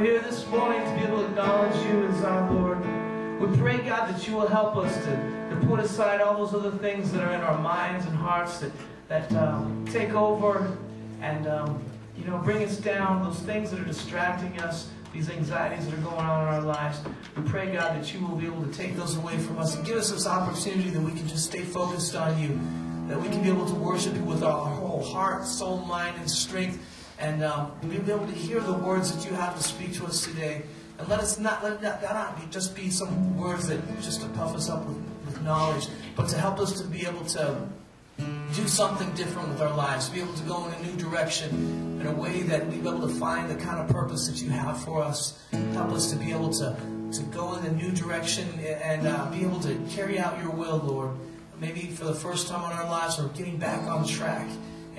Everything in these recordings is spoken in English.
we're here this morning to be able to acknowledge you as our Lord. We pray, God, that you will help us to, to put aside all those other things that are in our minds and hearts that, that um, take over and, um, you know, bring us down, those things that are distracting us, these anxieties that are going on in our lives. We pray, God, that you will be able to take those away from us and give us this opportunity that we can just stay focused on you, that we can be able to worship you with our whole heart, soul, mind, and strength, and um, be able to hear the words that you have to speak to us today. And let us not let that not be just be some words that just to puff us up with, with knowledge, but to help us to be able to do something different with our lives, to be able to go in a new direction in a way that we be able to find the kind of purpose that you have for us. Help us to be able to, to go in a new direction and uh, be able to carry out your will, Lord. Maybe for the first time in our lives, we're getting back on track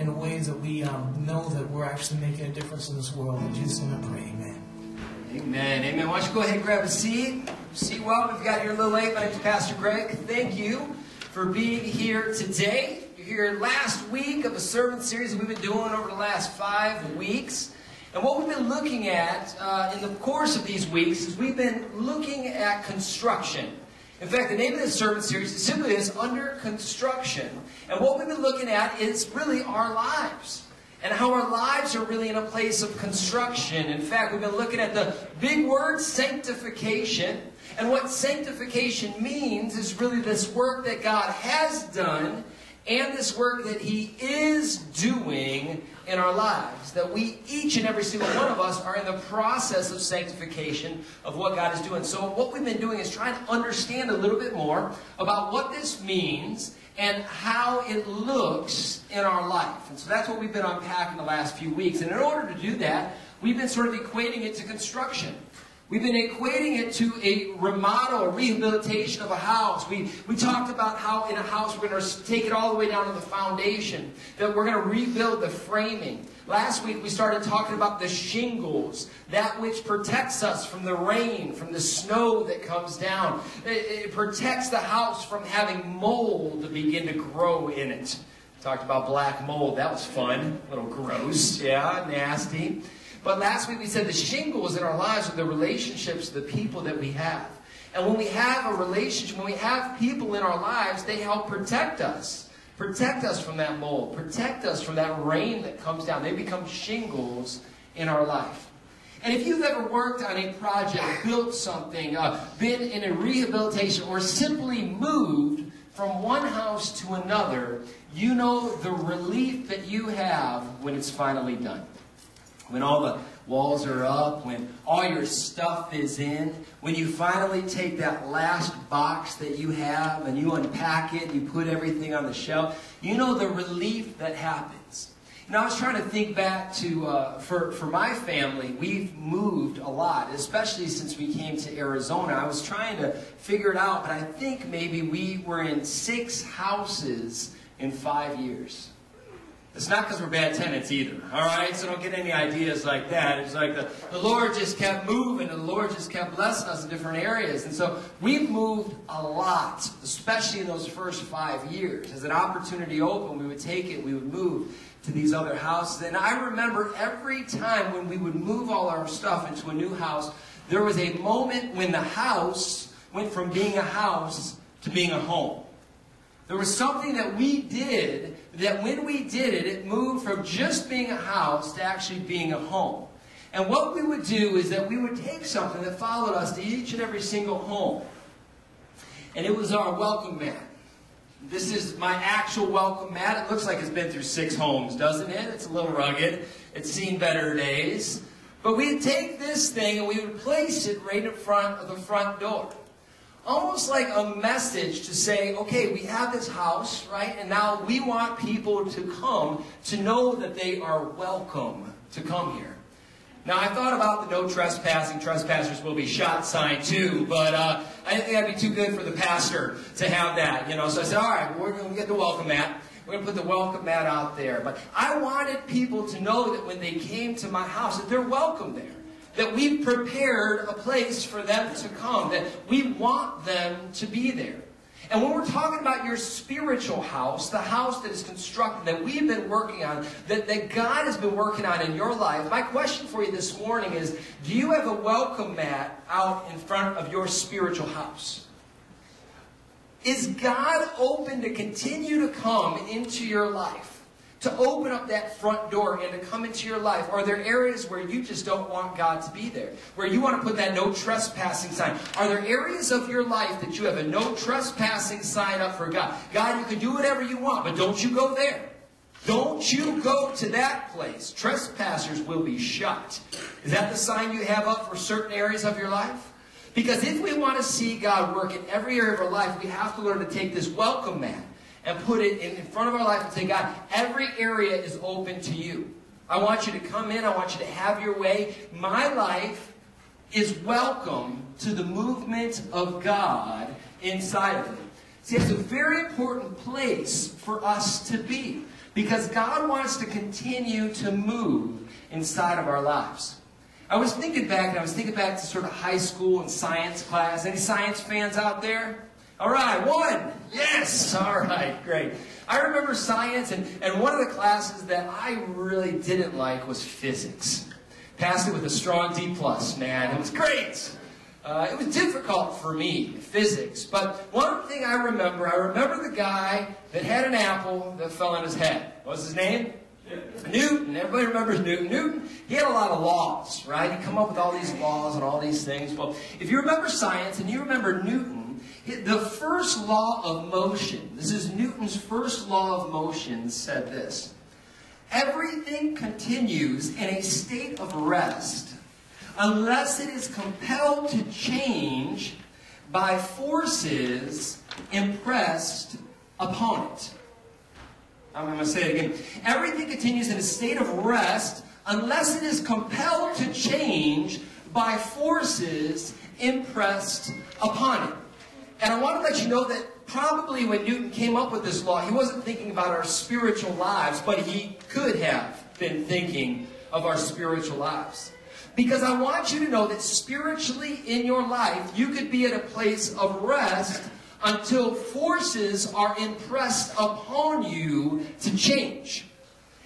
in the ways that we um, know that we're actually making a difference in this world. In Jesus' name I pray, amen. Amen. Amen. Why don't you go ahead and grab a seat? Seat well. We've got here a little late. My name's Pastor Greg. Thank you for being here today. You're here last week of a sermon series that we've been doing over the last five weeks. And what we've been looking at uh, in the course of these weeks is we've been looking at construction. In fact, the name of this sermon series simply is Under Construction. And what we've been looking at is really our lives and how our lives are really in a place of construction. In fact, we've been looking at the big word sanctification. And what sanctification means is really this work that God has done and this work that He is doing in our lives. That we, each and every single one of us, are in the process of sanctification of what God is doing. So, what we've been doing is trying to understand a little bit more about what this means and how it looks in our life. And so that's what we've been unpacking the last few weeks. And in order to do that, we've been sort of equating it to construction. We've been equating it to a remodel, a rehabilitation of a house. We, we talked about how in a house we're going to take it all the way down to the foundation, that we're going to rebuild the framing. Last week we started talking about the shingles, that which protects us from the rain, from the snow that comes down. It, it protects the house from having mold to begin to grow in it. Talked about black mold. That was fun. A little gross. Yeah, nasty. But last week we said the shingles in our lives are the relationships, the people that we have. And when we have a relationship, when we have people in our lives, they help protect us. Protect us from that mold. Protect us from that rain that comes down. They become shingles in our life. And if you've ever worked on a project, built something, uh, been in a rehabilitation, or simply moved from one house to another, you know the relief that you have when it's finally done when all the walls are up, when all your stuff is in, when you finally take that last box that you have and you unpack it, and you put everything on the shelf, you know the relief that happens. And I was trying to think back to, uh, for, for my family, we've moved a lot, especially since we came to Arizona. I was trying to figure it out, but I think maybe we were in six houses in five years. It's not because we're bad tenants either, all right? So don't get any ideas like that. It's like the, the Lord just kept moving and the Lord just kept blessing us in different areas. And so we've moved a lot, especially in those first five years. As an opportunity opened, we would take it, we would move to these other houses. And I remember every time when we would move all our stuff into a new house, there was a moment when the house went from being a house to being a home. There was something that we did that when we did it, it moved from just being a house to actually being a home. And what we would do is that we would take something that followed us to each and every single home. And it was our welcome mat. This is my actual welcome mat. It looks like it's been through six homes, doesn't it? It's a little rugged. It's seen better days. But we'd take this thing and we would place it right in front of the front door almost like a message to say, okay, we have this house, right? And now we want people to come to know that they are welcome to come here. Now, I thought about the no trespassing, trespassers will be shot sign too, but uh, I didn't think that'd be too good for the pastor to have that, you know. So I said, all right, we're going to get the welcome mat. We're going to put the welcome mat out there. But I wanted people to know that when they came to my house, that they're welcome there that we've prepared a place for them to come, that we want them to be there. And when we're talking about your spiritual house, the house that is constructed, that we've been working on, that, that God has been working on in your life, my question for you this morning is do you have a welcome mat out in front of your spiritual house? Is God open to continue to come into your life? To open up that front door and to come into your life? Are there areas where you just don't want God to be there? Where you want to put that no trespassing sign? Are there areas of your life that you have a no trespassing sign up for God? God, you can do whatever you want, but don't you go there. Don't you go to that place. Trespassers will be shot. Is that the sign you have up for certain areas of your life? Because if we want to see God work in every area of our life, we have to learn to take this welcome mat and put it in, front of our life and say, God, every area is open to you. I want you to come in. I want you to have your way. My life is welcome to the movement of God inside of it. See, it's a very important place for us to be because God wants to continue to move inside of our lives. I was thinking back, and I was thinking back to sort of high school and science class. Any science fans out there? All right, one. Yes. All right, great. I remember science, and, and one of the classes that I really didn't like was physics. Passed it with a strong D plus, man. It was great. Uh, it was difficult for me, physics. But one thing I remember, I remember the guy that had an apple that fell on his head. What was his name? Newton, everybody remembers Newton. Newton, he had a lot of laws, right? He come up with all these laws and all these things. Well, if you remember science and you remember Newton, the first law of motion, this is Newton's first law of motion, said this. Everything continues in a state of rest unless it is compelled to change by forces impressed upon it. I'm going to say it again. Everything continues in a state of rest unless it is compelled to change by forces impressed upon it. And I want to let you know that probably when Newton came up with this law, he wasn't thinking about our spiritual lives, but he could have been thinking of our spiritual lives. Because I want you to know that spiritually in your life, you could be at a place of rest until forces are impressed upon you to change.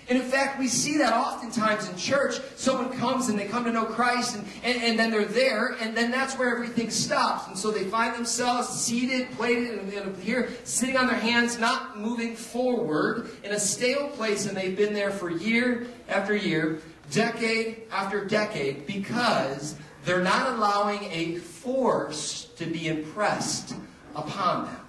And in fact, we see that oftentimes in church. Someone comes and they come to know Christ, and, and, and, then they're there, and then that's where everything stops. And so they find themselves seated, plated, and, and here, sitting on their hands, not moving forward in a stale place, and they've been there for year after year, decade after decade, because they're not allowing a force to be impressed upon them.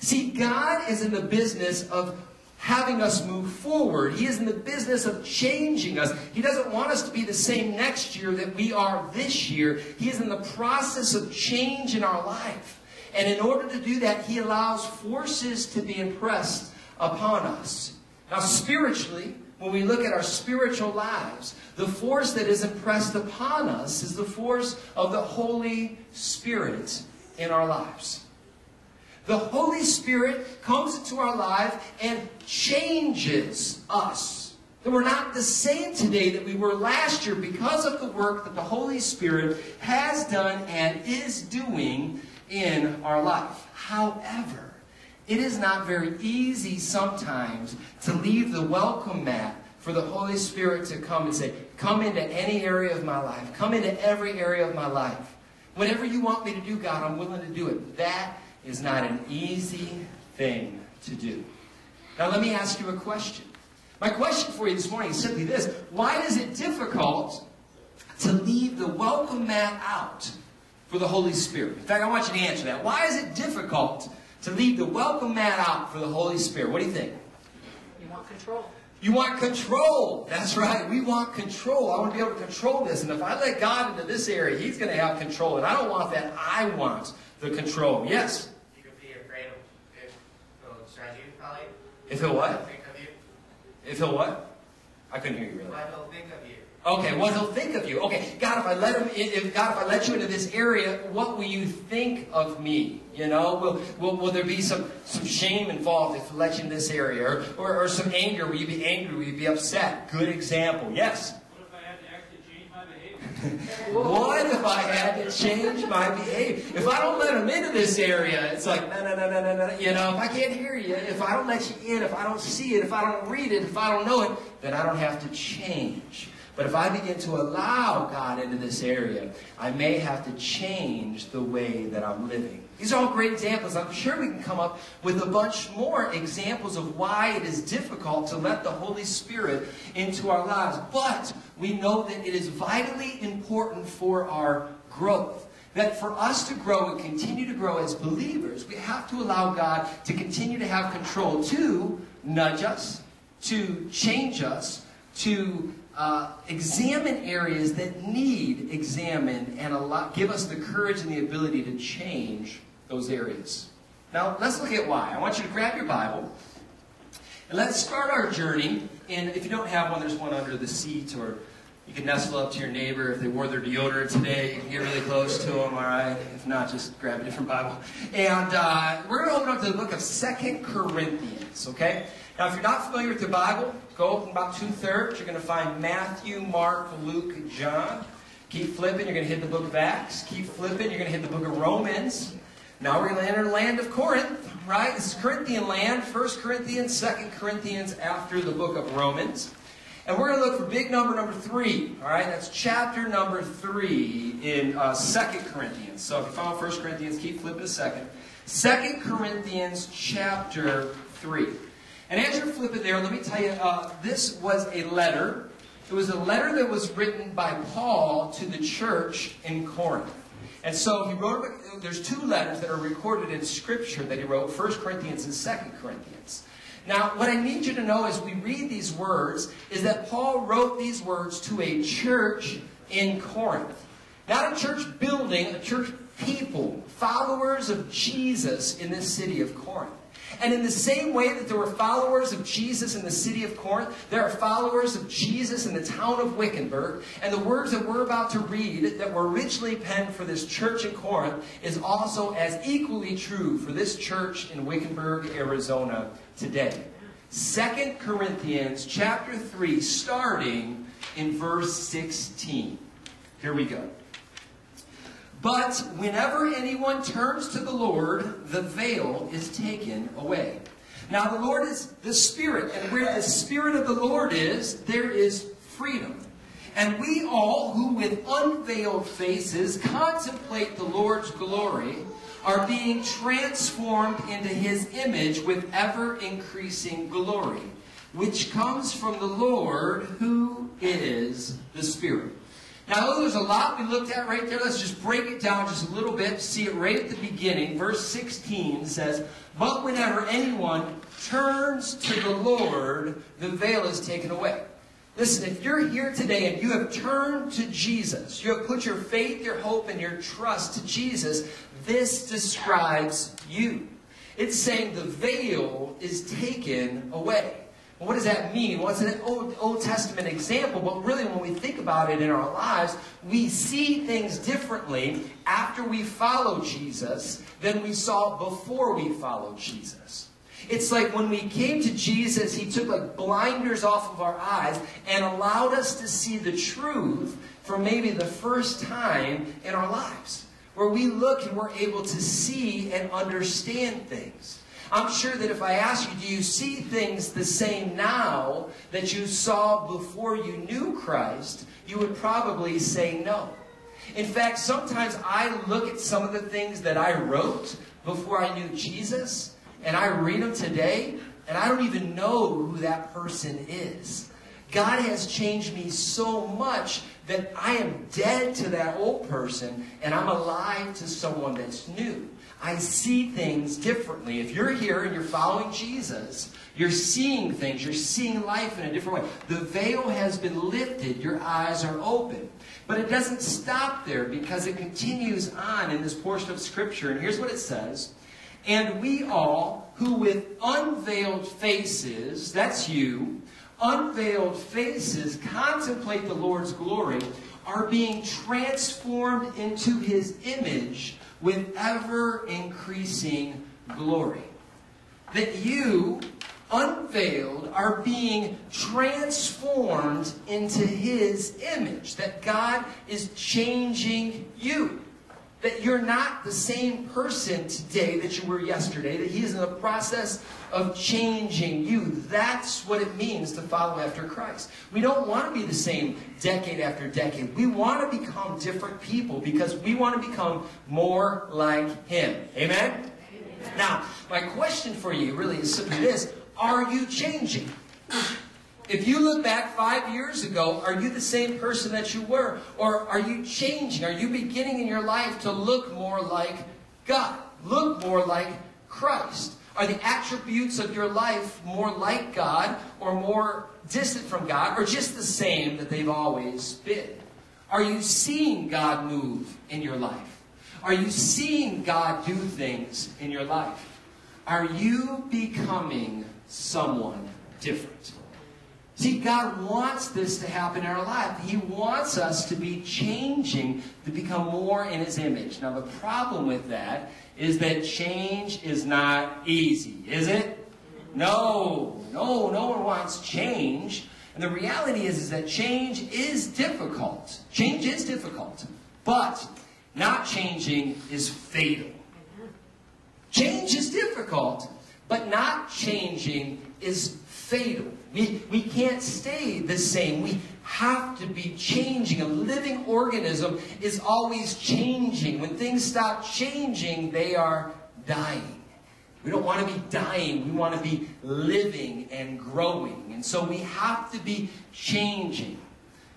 See, God is in the business of having us move forward. He is in the business of changing us. He doesn't want us to be the same next year that we are this year. He is in the process of change in our life. And in order to do that, He allows forces to be impressed upon us. Now, spiritually, when we look at our spiritual lives, the force that is impressed upon us is the force of the Holy Spirit in our lives. The Holy Spirit comes into our life and changes us. That we're not the same today that we were last year because of the work that the Holy Spirit has done and is doing in our life. However, it is not very easy sometimes to leave the welcome mat for the Holy Spirit to come and say, Come into any area of my life. Come into every area of my life. Whatever you want me to do, God, I'm willing to do it. That is not an easy thing to do. Now, let me ask you a question. My question for you this morning is simply this Why is it difficult to leave the welcome mat out for the Holy Spirit? In fact, I want you to answer that. Why is it difficult to leave the welcome mat out for the Holy Spirit? What do you think? You want control. You want control. That's right. We want control. I want to be able to control this. And if I let God into this area, He's going to have control. And I don't want that. I want the control. Yes? If he'll what? Think of you. If he'll what? I couldn't hear you really. What he'll think of you. Okay, what he'll think of you. Okay, God, if I let him, if God, if I let you into this area, what will you think of me? You know, will will, will there be some some shame involved if I let you in this area, or, or or some anger? Will you be angry? Will you be upset? Good example. Yes. What if I had to change my behavior? If I don't let them into this area, it's like, no, no, no, no, no, no. You know, if I can't hear you, if I don't let you in, if I don't see it, if I don't read it, if I don't know it, then I don't have to change. But if I begin to allow God into this area, I may have to change the way that I'm living. These are all great examples. I'm sure we can come up with a bunch more examples of why it is difficult to let the Holy Spirit into our lives. But we know that it is vitally important for our growth. That for us to grow and continue to grow as believers, we have to allow God to continue to have control, to nudge us, to change us, to uh, examine areas that need examined and allow, give us the courage and the ability to change those areas. Now, let's look at why. I want you to grab your Bible and let's start our journey. And if you don't have one, there's one under the seat, or you can nestle up to your neighbor. If they wore their deodorant today, you can get really close to them, all right? If not, just grab a different Bible. And uh, we're going to open up to the book of Second Corinthians, okay? Now, if you're not familiar with the Bible, go open about two thirds. You're going to find Matthew, Mark, Luke, John. Keep flipping, you're going to hit the book of Acts. Keep flipping, you're going to hit the book of Romans. Now we're going to enter the land of Corinth, right? This is Corinthian land. First Corinthians, Second Corinthians after the book of Romans. And we're going to look for big number number three, all right? That's chapter number three in uh, Second Corinthians. So if you follow First Corinthians, keep flipping a second. Second Corinthians chapter 3. And as you're flipping there, let me tell you, uh, this was a letter. It was a letter that was written by Paul to the church in Corinth. And so he wrote, there's two letters that are recorded in Scripture that he wrote, 1 Corinthians and 2 Corinthians. Now, what I need you to know as we read these words is that Paul wrote these words to a church in Corinth. Not a church building, a church people, followers of Jesus in this city of Corinth. And in the same way that there were followers of Jesus in the city of Corinth, there are followers of Jesus in the town of Wickenburg. And the words that we're about to read that were originally penned for this church in Corinth is also as equally true for this church in Wickenburg, Arizona today. Second Corinthians chapter 3, starting in verse 16. Here we go. But whenever anyone turns to the Lord, the veil is taken away. Now, the Lord is the Spirit, and where the Spirit of the Lord is, there is freedom. And we all who with unveiled faces contemplate the Lord's glory are being transformed into his image with ever increasing glory, which comes from the Lord who is the Spirit. Now, there's a lot we looked at right there. Let's just break it down just a little bit. See it right at the beginning. Verse 16 says, But whenever anyone turns to the Lord, the veil is taken away. Listen, if you're here today and you have turned to Jesus, you have put your faith, your hope, and your trust to Jesus, this describes you. It's saying the veil is taken away. What does that mean? Well, it's an Old, Old Testament example, but really when we think about it in our lives, we see things differently after we follow Jesus than we saw before we followed Jesus. It's like when we came to Jesus, he took like blinders off of our eyes and allowed us to see the truth for maybe the first time in our lives. Where we look and we're able to see and understand things. I'm sure that if I ask you, do you see things the same now that you saw before you knew Christ, you would probably say no. In fact, sometimes I look at some of the things that I wrote before I knew Jesus, and I read them today, and I don't even know who that person is. God has changed me so much that I am dead to that old person, and I'm alive to someone that's new. I see things differently. If you're here and you're following Jesus, you're seeing things, you're seeing life in a different way. The veil has been lifted, your eyes are open. But it doesn't stop there because it continues on in this portion of Scripture. And here's what it says And we all, who with unveiled faces, that's you, unveiled faces contemplate the Lord's glory, are being transformed into his image with ever increasing glory. That you unveiled, are being transformed into His image. That God is changing you. That you're not the same person today that you were yesterday. That He is in the process of changing you. That's what it means to follow after Christ. We don't want to be the same decade after decade. We want to become different people because we want to become more like Him. Amen? Now, my question for you really is simply this Are you changing? If you look back five years ago, are you the same person that you were? Or are you changing? Are you beginning in your life to look more like God? Look more like Christ? Are the attributes of your life more like God or more distant from God or just the same that they've always been? Are you seeing God move in your life? Are you seeing God do things in your life? Are you becoming someone different? See, God wants this to happen in our life. He wants us to be changing to become more in His image. Now, the problem with that is that change is not easy, is it? No, no, no one wants change. And the reality is, is that change is difficult. Change is difficult. But not changing is fatal. Change is difficult, but not changing is fatal. We, we can't stay the same. We have to be changing. A living organism is always changing. When things stop changing, they are dying. We don't want to be dying. We want to be living and growing. And so we have to be changing.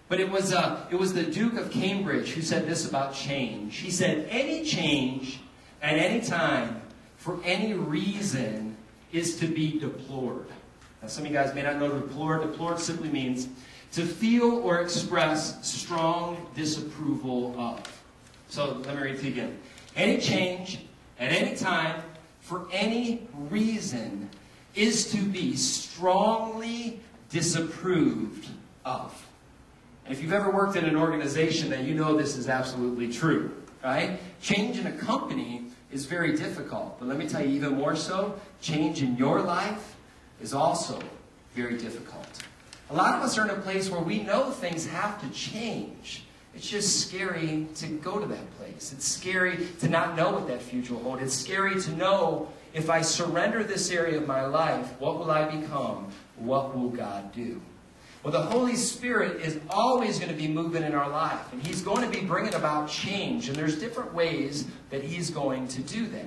But it was, uh, it was the Duke of Cambridge who said this about change. He said, Any change at any time for any reason is to be deplored. Now, some of you guys may not know deplored. Deplored simply means to feel or express strong disapproval of. So let me read it again. Any change at any time for any reason is to be strongly disapproved of. And if you've ever worked in an organization, then you know this is absolutely true, right? Change in a company is very difficult. But let me tell you, even more so, change in your life is also very difficult. A lot of us are in a place where we know things have to change. It's just scary to go to that place. It's scary to not know what that future will hold. It's scary to know if I surrender this area of my life, what will I become? What will God do? Well, the Holy Spirit is always going to be moving in our life, and He's going to be bringing about change, and there's different ways that He's going to do that.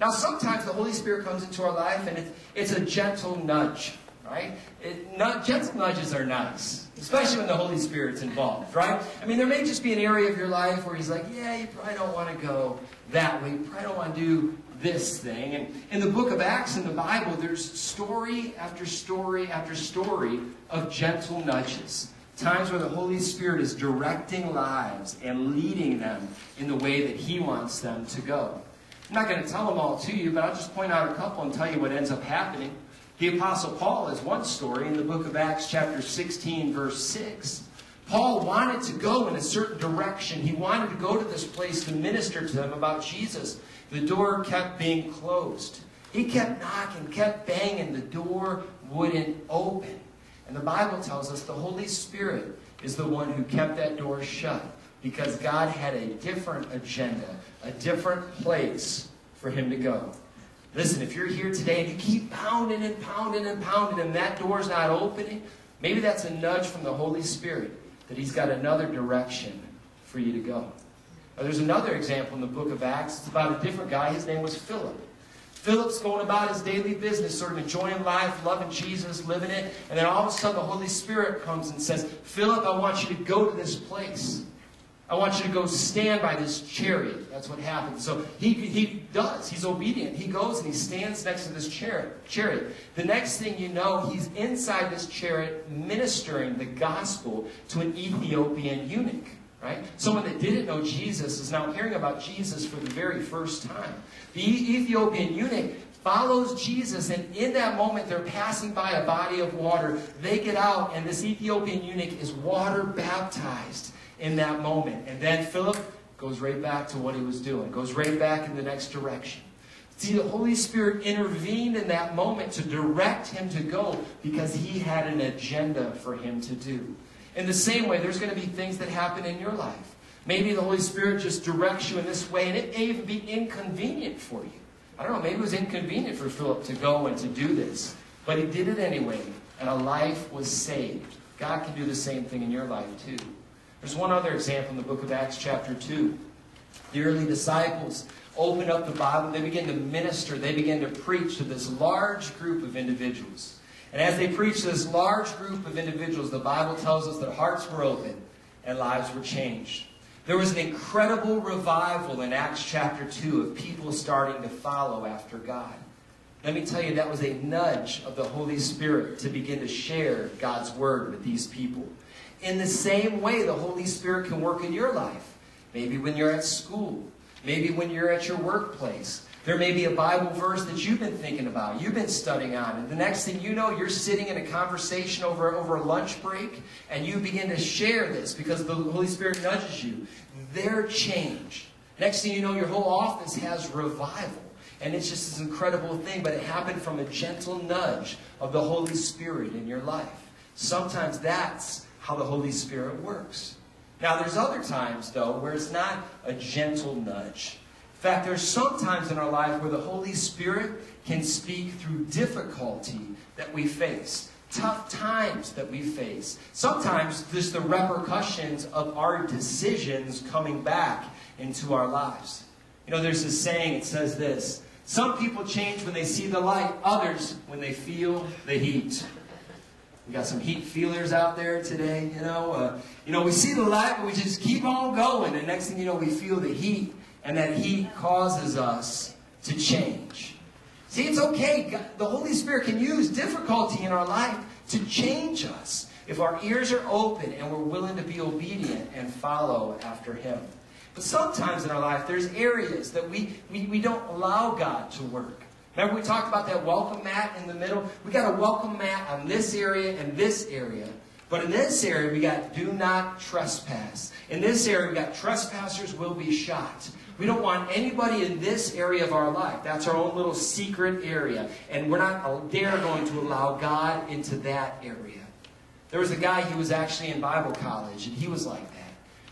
Now, sometimes the Holy Spirit comes into our life, and it's, it's a gentle nudge, right? It, not, gentle nudges are nice, especially when the Holy Spirit's involved, right? I mean, there may just be an area of your life where He's like, yeah, you probably don't want to go that way. You probably don't want to do this thing. And in the book of Acts in the Bible, there's story after story after story of gentle nudges. Times where the Holy Spirit is directing lives and leading them in the way that He wants them to go. I'm not going to tell them all to you, but I'll just point out a couple and tell you what ends up happening. The Apostle Paul has one story in the book of Acts, chapter 16, verse 6. Paul wanted to go in a certain direction. He wanted to go to this place to minister to them about Jesus. The door kept being closed. He kept knocking, kept banging. The door wouldn't open. And the Bible tells us the Holy Spirit is the one who kept that door shut because God had a different agenda, a different place for him to go. Listen, if you're here today and you keep pounding and pounding and pounding and that door's not opening, maybe that's a nudge from the Holy Spirit that he's got another direction for you to go. Now, there's another example in the book of Acts. It's about a different guy. His name was Philip. Philip's going about his daily business, sort of enjoying life, loving Jesus, living it. And then all of a sudden, the Holy Spirit comes and says, Philip, I want you to go to this place. I want you to go stand by this chariot. That's what happens. So he, he does. He's obedient. He goes and he stands next to this chariot. chariot. The next thing you know, he's inside this chariot ministering the gospel to an Ethiopian eunuch. Right? Someone that didn't know Jesus is now hearing about Jesus for the very first time. The Ethiopian eunuch follows Jesus, and in that moment, they're passing by a body of water. They get out, and this Ethiopian eunuch is water baptized in that moment. And then Philip goes right back to what he was doing, goes right back in the next direction. See, the Holy Spirit intervened in that moment to direct him to go because he had an agenda for him to do. In the same way, there's going to be things that happen in your life. Maybe the Holy Spirit just directs you in this way, and it may even be inconvenient for you. I don't know, maybe it was inconvenient for Philip to go and to do this, but he did it anyway, and a life was saved. God can do the same thing in your life, too. There's one other example in the book of Acts, chapter 2. The early disciples opened up the Bible, they began to minister, they began to preach to this large group of individuals. And as they preached to this large group of individuals, the Bible tells us that hearts were open and lives were changed. There was an incredible revival in Acts chapter 2 of people starting to follow after God. Let me tell you, that was a nudge of the Holy Spirit to begin to share God's word with these people. In the same way, the Holy Spirit can work in your life. Maybe when you're at school, maybe when you're at your workplace. There may be a Bible verse that you've been thinking about, you've been studying on, and the next thing you know, you're sitting in a conversation over, over a lunch break, and you begin to share this because the Holy Spirit nudges you. They're changed. Next thing you know, your whole office has revival. And it's just this incredible thing, but it happened from a gentle nudge of the Holy Spirit in your life. Sometimes that's how the Holy Spirit works. Now, there's other times, though, where it's not a gentle nudge. In fact, there's some times in our life where the Holy Spirit can speak through difficulty that we face, tough times that we face. Sometimes there's the repercussions of our decisions coming back into our lives. You know, there's this saying, it says this Some people change when they see the light, others when they feel the heat. We got some heat feelers out there today, you know. Uh, you know, we see the light, but we just keep on going. And next thing you know, we feel the heat. And that heat causes us to change. See, it's okay. the Holy Spirit can use difficulty in our life to change us if our ears are open and we're willing to be obedient and follow after Him. But sometimes in our life, there's areas that we, we, we don't allow God to work. Remember we talked about that welcome mat in the middle? We got a welcome mat on this area and this area. But in this area, we got do not trespass. In this area, we got trespassers will be shot. We don't want anybody in this area of our life. That's our own little secret area. And we're not dare going to allow God into that area. There was a guy, he was actually in Bible college, and he was like.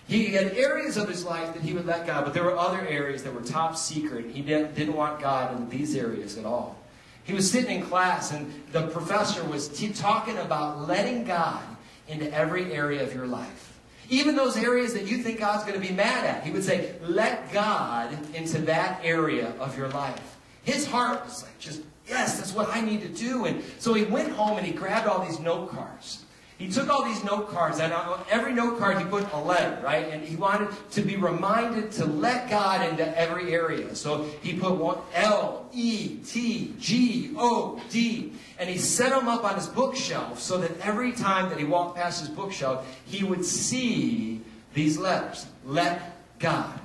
He had areas of his life that he would let God, but there were other areas that were top secret. He didn't, didn't want God in these areas at all. He was sitting in class, and the professor was talking about letting God into every area of your life. Even those areas that you think God's going to be mad at. He would say, let God into that area of your life. His heart was like, just, yes, that's what I need to do. And so he went home and he grabbed all these note cards. He took all these note cards, and on every note card he put a letter, right? And he wanted to be reminded to let God into every area. So he put one L, E, T, G, O, D. And he set them up on his bookshelf so that every time that he walked past his bookshelf, he would see these letters. Let God.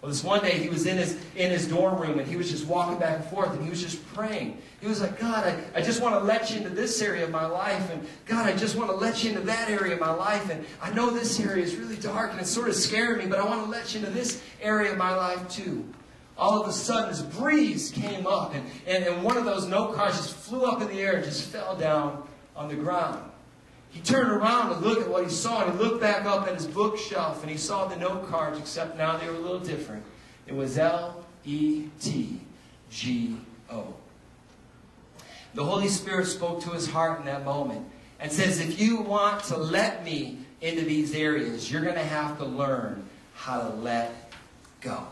Well, this one day he was in his, in his dorm room and he was just walking back and forth and he was just praying. He was like, God, I, I just want to let you into this area of my life. And God, I just want to let you into that area of my life. And I know this area is really dark and it's sort of scaring me, but I want to let you into this area of my life too. All of a sudden, this breeze came up and, and, and one of those note cards just flew up in the air and just fell down on the ground. He turned around to look at what he saw, and he looked back up at his bookshelf, and he saw the note cards, except now they were a little different. It was L E T G O. The Holy Spirit spoke to his heart in that moment and says, If you want to let me into these areas, you're going to have to learn how to let go.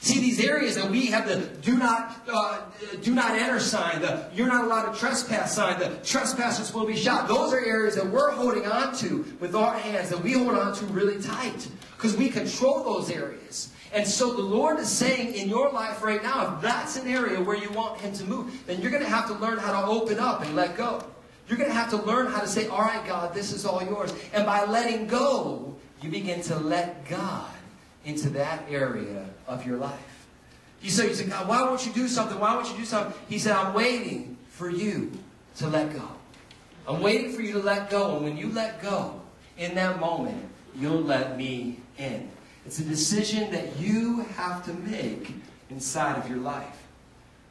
See these areas that we have the do not uh, do not enter sign, the you're not allowed to trespass sign, the trespassers will be shot. Those are areas that we're holding on to with our hands that we hold on to really tight because we control those areas. And so the Lord is saying in your life right now, if that's an area where you want Him to move, then you're going to have to learn how to open up and let go. You're going to have to learn how to say, all right, God, this is all yours. And by letting go, you begin to let God into that area of your life. You say, you say, God, why won't you do something? Why won't you do something? He said, I'm waiting for you to let go. I'm waiting for you to let go. And when you let go, in that moment, you'll let me in. It's a decision that you have to make inside of your life.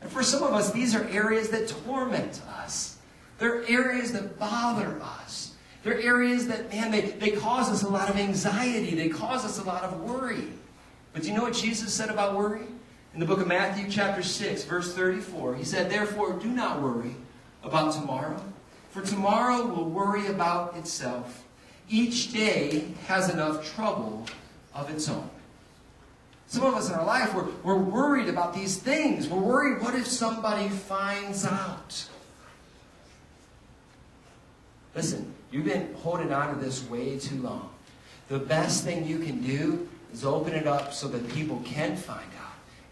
And for some of us, these are areas that torment us. They're areas that bother us. They're areas that, man, they, they cause us a lot of anxiety. They cause us a lot of worry. But do you know what Jesus said about worry? In the book of Matthew, chapter 6, verse 34, he said, Therefore, do not worry about tomorrow, for tomorrow will worry about itself. Each day has enough trouble of its own. Some of us in our life, we're, we're worried about these things. We're worried, what if somebody finds out? Listen, you've been holding on to this way too long. The best thing you can do is open it up so that people can find out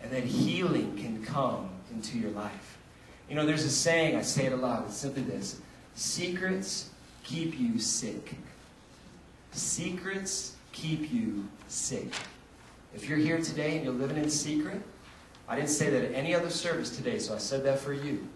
and that healing can come into your life. You know, there's a saying, I say it a lot, it's simply this Secrets keep you sick. Secrets keep you sick. If you're here today and you're living in secret, I didn't say that at any other service today, so I said that for you.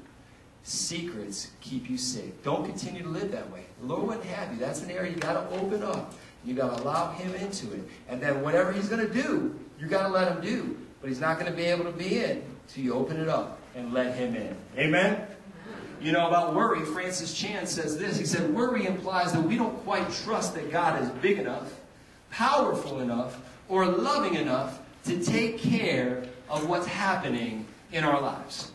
Secrets keep you sick. Don't continue to live that way. The Lord wouldn't have you. That's an area you got to open up. You got to allow Him into it. And then whatever He's going to do, you got to let Him do. But He's not going to be able to be in till you open it up and let Him in. Amen? You know, about worry, Francis Chan says this. He said, Worry implies that we don't quite trust that God is big enough, powerful enough, or loving enough to take care of what's happening in our lives.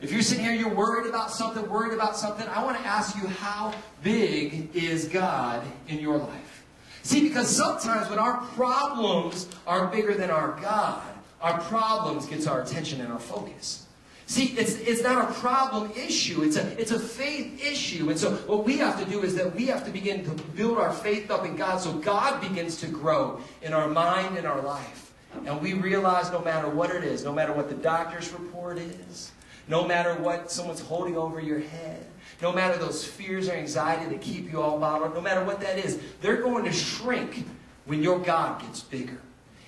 If you're sitting here, you're worried about something, worried about something, I want to ask you, how big is God in your life? See, because sometimes when our problems are bigger than our God, our problems gets our attention and our focus. See, it's, it's not a problem issue. It's a, it's a faith issue. And so what we have to do is that we have to begin to build our faith up in God so God begins to grow in our mind and our life. And we realize no matter what it is, no matter what the doctor's report is, no matter what someone's holding over your head, no matter those fears or anxiety that keep you all bottled, no matter what that is, they're going to shrink when your God gets bigger.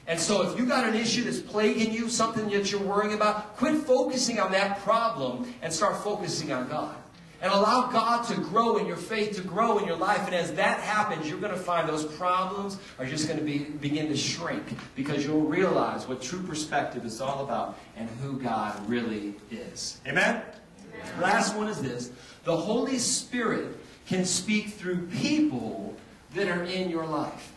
And so if you got an issue that's plaguing you, something that you're worrying about, quit focusing on that problem and start focusing on God. And allow God to grow in your faith, to grow in your life. And as that happens, you're going to find those problems are just going to be, begin to shrink because you'll realize what true perspective is all about and who God really is. Amen? Amen. Last one is this. The Holy Spirit can speak through people that are in your life.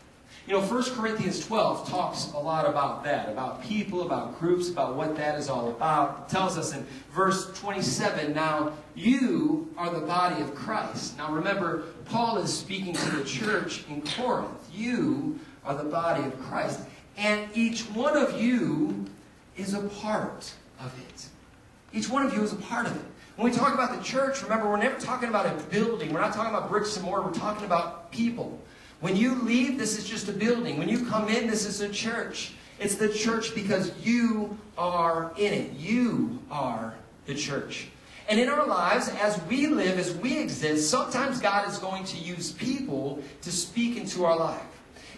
You know, 1 Corinthians 12 talks a lot about that, about people, about groups, about what that is all about. It tells us in verse 27, now you are the body of Christ. Now remember, Paul is speaking to the church in Corinth. You are the body of Christ. And each one of you is a part of it. Each one of you is a part of it. When we talk about the church, remember, we're never talking about a building. We're not talking about bricks and mortar. We're talking about people. When you leave, this is just a building. When you come in, this is a church. It's the church because you are in it. You are the church. And in our lives, as we live, as we exist, sometimes God is going to use people to speak into our life.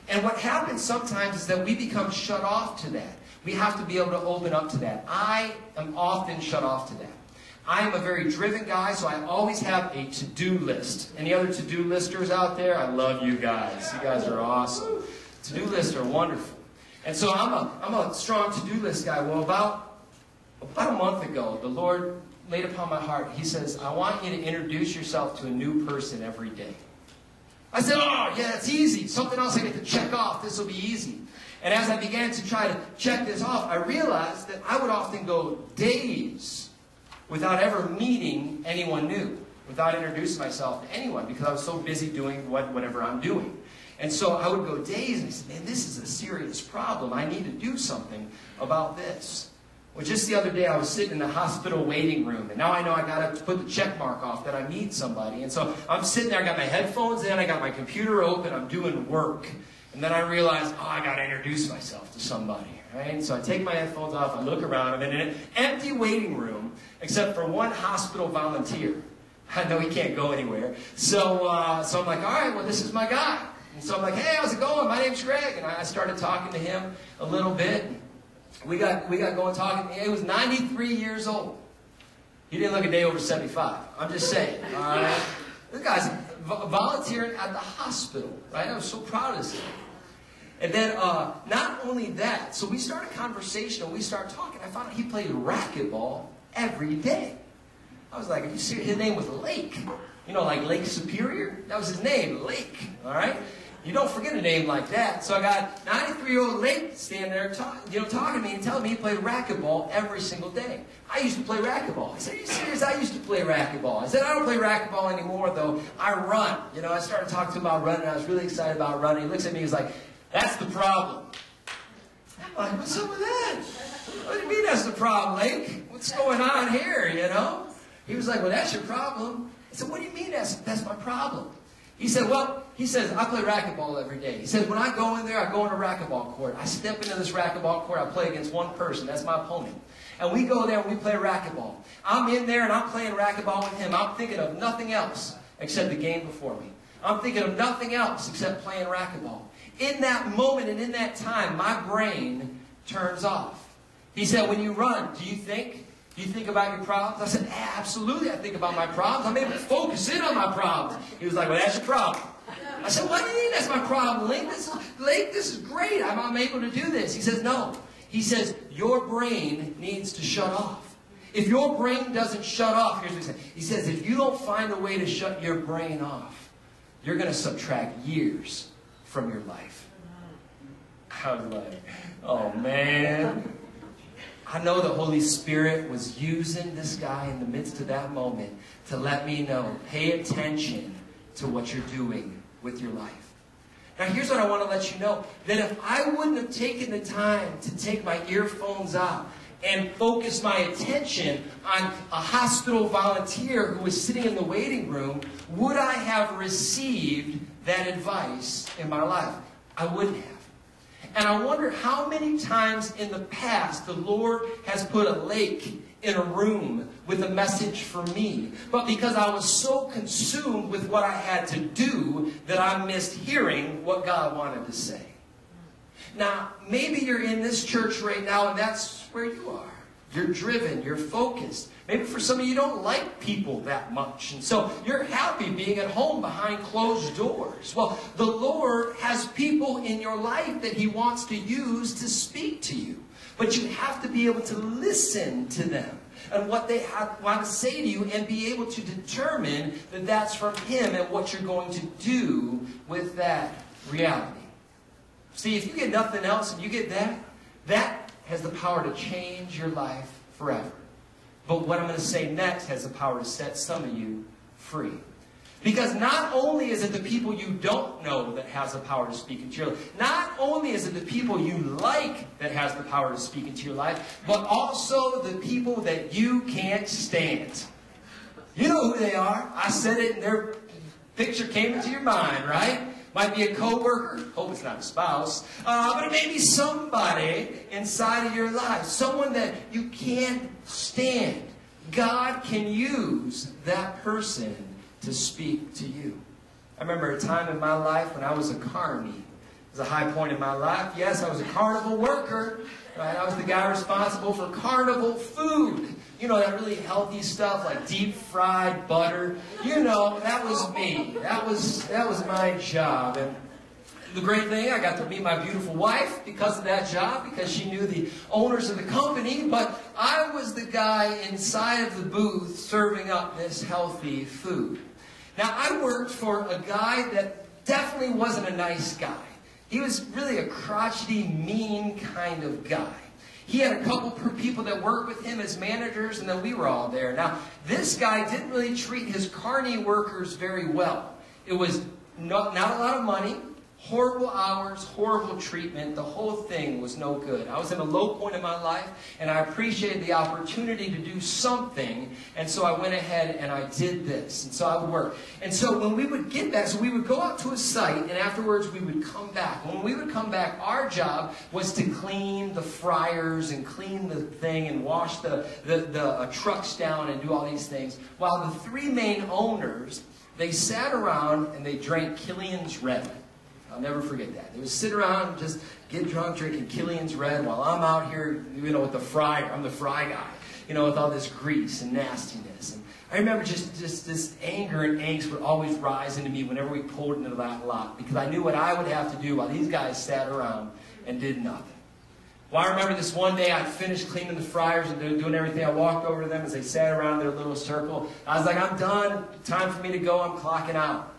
And what happens sometimes is that we become shut off to that. We have to be able to open up to that. I am often shut off to that. I am a very driven guy, so I always have a to-do list. Any other to-do listers out there? I love you guys. You guys are awesome. To-do lists are wonderful. And so I'm a, I'm a strong to-do list guy. Well, about, about a month ago, the Lord laid upon my heart, He says, I want you to introduce yourself to a new person every day. I said, oh, yeah, that's easy. Something else I get to check off. This will be easy. And as I began to try to check this off, I realized that I would often go days without ever meeting anyone new, without introducing myself to anyone because I was so busy doing what, whatever I'm doing. And so I would go days and I said, man, this is a serious problem. I need to do something about this. Well, just the other day, I was sitting in the hospital waiting room, and now I know I got to put the check mark off that I meet somebody. And so I'm sitting there, I got my headphones in, I got my computer open, I'm doing work. And then I realized, oh, I got to introduce myself to somebody. Right? So I take my headphones off, I look around, I'm in an empty waiting room, except for one hospital volunteer. I know he can't go anywhere. So, uh, so I'm like, all right, well, this is my guy. And so I'm like, hey, how's it going? My name's Greg. And I started talking to him a little bit. We got, we got going talking. He was 93 years old. He didn't look a day over 75. I'm just saying. All right? This guy's volunteering at the hospital, right? I was so proud of this guy. And then, uh, not only that, so we start a conversation and we start talking. I found out he played racquetball every day. I was like? His name was Lake. You know, like Lake Superior? That was his name, Lake. All right? You don't forget a name like that. So I got 93-year-old Lake standing there, talk, you know, talking to me and telling me he played racquetball every single day. I used to play racquetball. I said, are you serious? I used to play racquetball. I said, I don't play racquetball anymore, though. I run. You know, I started talking to him about running. I was really excited about running. He looks at me, he's like, that's the problem. I'm like, what's up with that? What do you mean that's the problem, Lake? What's going on here, you know? He was like, well, that's your problem. I said, what do you mean that's, that's my problem? He said, well, he says, I play racquetball every day. He said, when I go in there, I go in a racquetball court. I step into this racquetball court, I play against one person. That's my opponent. And we go there and we play racquetball. I'm in there and I'm playing racquetball with him. I'm thinking of nothing else except the game before me. I'm thinking of nothing else except playing racquetball. In that moment and in that time, my brain turns off. He said, when you run, do you think? Do you think about your problems? I said, absolutely, I think about my problems. I'm able to focus in on my problems. He was like, well, that's your problem. I said, what do you mean that's my problem, Link? This is, Link, this is great. I'm, I'm able to do this. He says, no. He says, your brain needs to shut off. If your brain doesn't shut off, here's what he says. He says, if you don't find a way to shut your brain off, you're going to subtract years from your life. I was like, oh man. I know the Holy Spirit was using this guy in the midst of that moment to let me know, pay attention to what you're doing with your life. Now, here's what I want to let you know that if I wouldn't have taken the time to take my earphones out and focus my attention on a hospital volunteer who was sitting in the waiting room, would I have received that advice in my life? I wouldn't have. And I wonder how many times in the past the Lord has put a lake in a room with a message for me. But because I was so consumed with what I had to do that I missed hearing what God wanted to say. Now, maybe you're in this church right now and that's where you are. You're driven, you're focused. Maybe for some of you, don't like people that much. And so you're happy being at home behind closed doors. Well, the Lord has people in your life that He wants to use to speak to you. But you have to be able to listen to them and what they have, want to say to you and be able to determine that that's from Him and what you're going to do with that reality. See, if you get nothing else and you get that, that has the power to change your life forever. But what I'm going to say next has the power to set some of you free. Because not only is it the people you don't know that has the power to speak into your life, not only is it the people you like that has the power to speak into your life, but also the people that you can't stand. You know who they are. I said it and their picture came into your mind, right? Might be a coworker. Hope it's not a spouse. Uh, but it may be somebody inside of your life. Someone that you can't stand. God can use that person to speak to you. I remember a time in my life when I was a carny. It was a high point in my life. Yes, I was a carnival worker. Right? I was the guy responsible for carnival food. You know, that really healthy stuff like deep fried butter. You know, that was me. That was, that was my job. And the great thing, I got to meet my beautiful wife because of that job, because she knew the owners of the company, but I was the guy inside of the booth serving up this healthy food. Now, I worked for a guy that definitely wasn't a nice guy. He was really a crotchety, mean kind of guy. He had a couple people that worked with him as managers, and then we were all there. Now, this guy didn't really treat his carny workers very well. It was not, not a lot of money, horrible hours, horrible treatment. The whole thing was no good. I was in a low point in my life, and I appreciated the opportunity to do something. And so I went ahead and I did this. And so I would work. And so when we would get back, so we would go out to a site, and afterwards we would come back. When we would come back, our job was to clean the fryers and clean the thing and wash the, the, the uh, trucks down and do all these things. While the three main owners, they sat around and they drank Killian's Red. I'll never forget that. They would sit around and just get drunk drinking Killian's Red while I'm out here, you know, with the fry. I'm the fry guy, you know, with all this grease and nastiness. And I remember just, just this anger and angst would always rise into me whenever we pulled into that lot because I knew what I would have to do while these guys sat around and did nothing. Well, I remember this one day I finished cleaning the fryers and doing everything. I walked over to them as they sat around their little circle. I was like, I'm done. Time for me to go. I'm clocking out.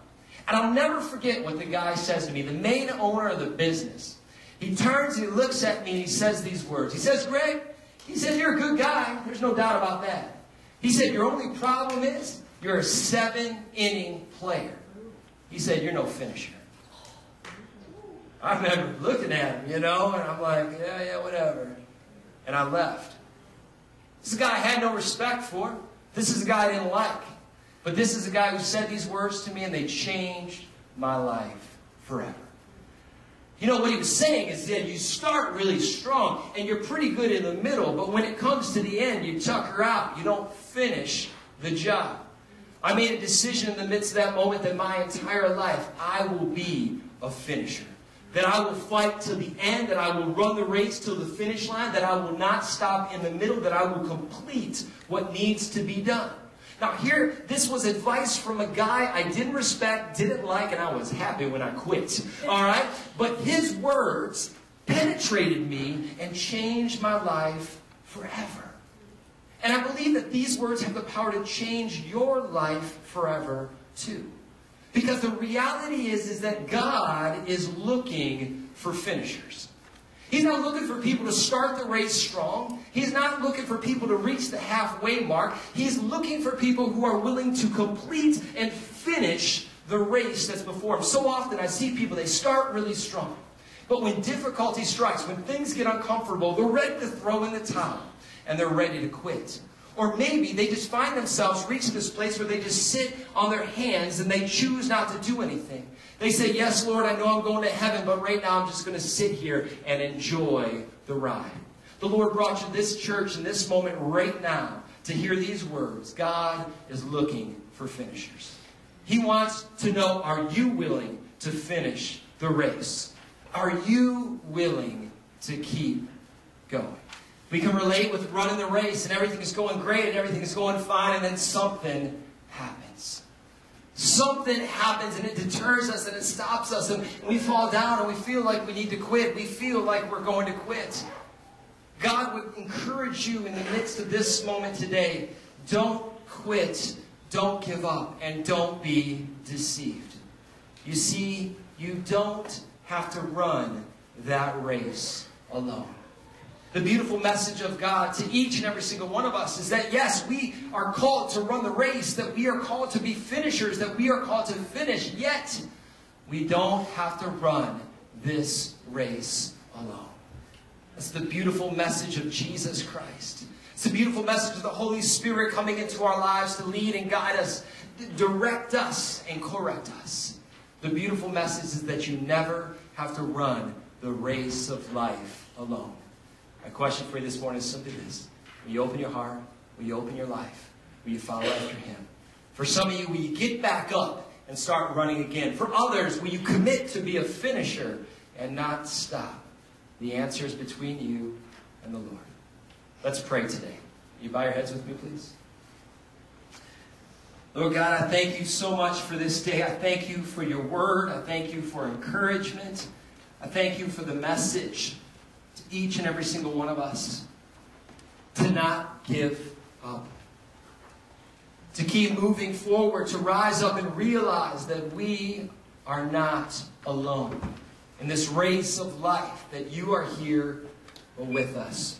And I'll never forget what the guy says to me, the main owner of the business. He turns, he looks at me, and he says these words. He says, Greg, he says, you're a good guy. There's no doubt about that. He said, your only problem is you're a seven inning player. He said, you're no finisher. I remember looking at him, you know, and I'm like, yeah, yeah, whatever. And I left. This guy I had no respect for. This is a guy I didn't like. But this is a guy who said these words to me, and they changed my life forever. You know, what he was saying is that you start really strong and you're pretty good in the middle, but when it comes to the end, you tucker out. You don't finish the job. I made a decision in the midst of that moment that my entire life I will be a finisher. That I will fight to the end, that I will run the race to the finish line, that I will not stop in the middle, that I will complete what needs to be done. Now, here, this was advice from a guy I didn't respect, didn't like, and I was happy when I quit. All right? But his words penetrated me and changed my life forever. And I believe that these words have the power to change your life forever, too. Because the reality is, is that God is looking for finishers. He's not looking for people to start the race strong. He's not looking for people to reach the halfway mark. He's looking for people who are willing to complete and finish the race that's before him. So often I see people, they start really strong. But when difficulty strikes, when things get uncomfortable, they're ready to throw in the towel and they're ready to quit. Or maybe they just find themselves reaching this place where they just sit on their hands and they choose not to do anything. They say, Yes, Lord, I know I'm going to heaven, but right now I'm just going to sit here and enjoy the ride. The Lord brought you this church in this moment right now to hear these words. God is looking for finishers. He wants to know are you willing to finish the race? Are you willing to keep going? We can relate with running the race and everything is going great and everything is going fine, and then something happens. Something happens and it deters us and it stops us, and we fall down and we feel like we need to quit. We feel like we're going to quit. God would encourage you in the midst of this moment today don't quit, don't give up, and don't be deceived. You see, you don't have to run that race alone. The beautiful message of God to each and every single one of us is that yes, we are called to run the race, that we are called to be finishers, that we are called to finish, yet we don't have to run this race alone. That's the beautiful message of Jesus Christ. It's the beautiful message of the Holy Spirit coming into our lives to lead and guide us, direct us, and correct us. The beautiful message is that you never have to run the race of life alone. My question for you this morning is simply this. Will you open your heart? Will you open your life? Will you follow after Him? For some of you, will you get back up and start running again? For others, will you commit to be a finisher and not stop? The answer is between you and the Lord. Let's pray today. Will you bow your heads with me, please? Lord God, I thank you so much for this day. I thank you for your word. I thank you for encouragement. I thank you for the message each and every single one of us to not give up. To keep moving forward, to rise up and realize that we are not alone in this race of life, that you are here with us.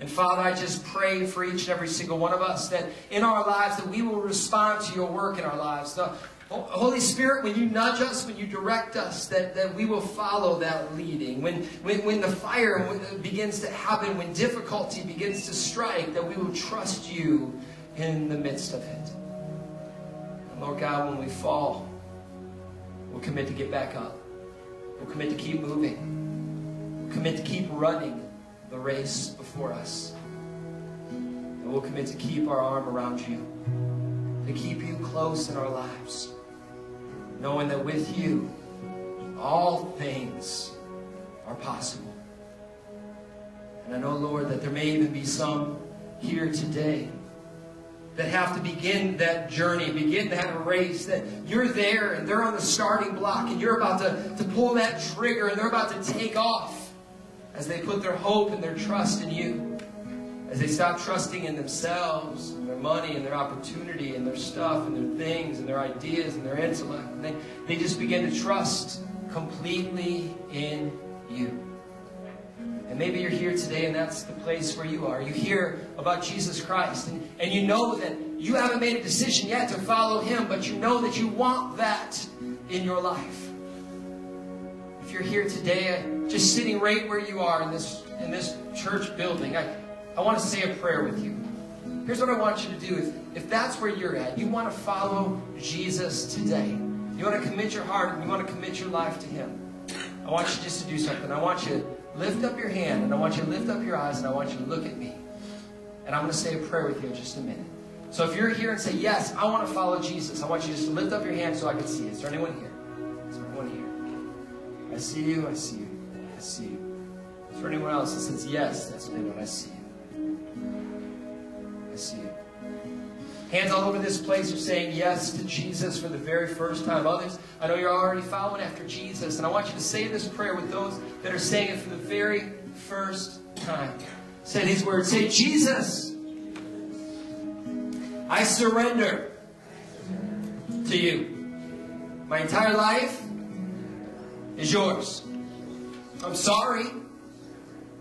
And Father, I just pray for each and every single one of us that in our lives that we will respond to your work in our lives. The, Holy Spirit, when you nudge us, when you direct us, that, that we will follow that leading. When, when, when the fire begins to happen, when difficulty begins to strike, that we will trust you in the midst of it. And Lord God, when we fall, we'll commit to get back up. We'll commit to keep moving. We'll commit to keep running the race before us. And we'll commit to keep our arm around you, to keep you close in our lives knowing that with you, all things are possible. And I know, Lord, that there may even be some here today that have to begin that journey, begin that race, that you're there and they're on the starting block and you're about to, to pull that trigger and they're about to take off. as they put their hope and their trust in you, as they stop trusting in themselves, and their money, and their opportunity, and their stuff, and their things, and their ideas, and their intellect, and they, they just begin to trust completely in you. And maybe you're here today and that's the place where you are. You hear about Jesus Christ and, and you know that you haven't made a decision yet to follow Him, but you know that you want that in your life. If you're here today, uh, just sitting right where you are in this, in this church building, I, I want to say a prayer with you. Here's what I want you to do. If, if that's where you're at, you want to follow Jesus today. You want to commit your heart and you want to commit your life to Him. I want you just to do something. I want you to lift up your hand and I want you to lift up your eyes and I want you to look at me. And I'm going to say a prayer with you in just a minute. So if you're here and say, Yes, I want to follow Jesus, I want you just to lift up your hand so I can see it. Is there anyone here? Is there anyone here? I see you, I see you, I see you. Is there anyone else that says, Yes, that's one, I see. See you. Hands all over this place are saying yes to Jesus for the very first time. Others, I know you're already following after Jesus, and I want you to say this prayer with those that are saying it for the very first time. Say these words. Say, Jesus, I surrender to you. My entire life is yours. I'm sorry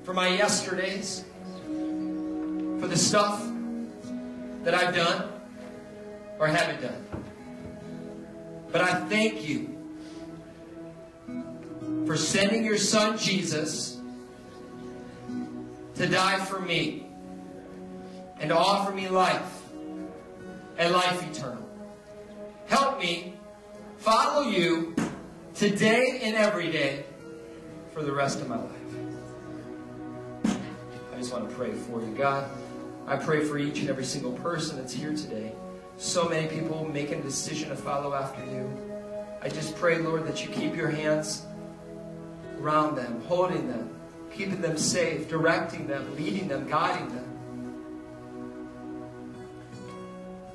for my yesterdays, for the stuff that I've done or haven't done. But I thank you for sending your son Jesus to die for me and to offer me life and life eternal. Help me follow you today and every day for the rest of my life. I just want to pray for you, God. I pray for each and every single person that's here today. So many people making a decision to follow after you. I just pray, Lord, that you keep your hands around them, holding them, keeping them safe, directing them, leading them, guiding them.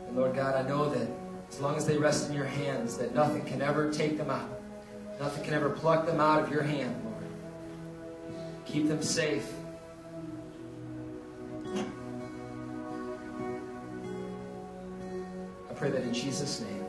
And Lord God, I know that as long as they rest in your hands, that nothing can ever take them out. Nothing can ever pluck them out of your hand, Lord. Keep them safe. I pray that in Jesus' name.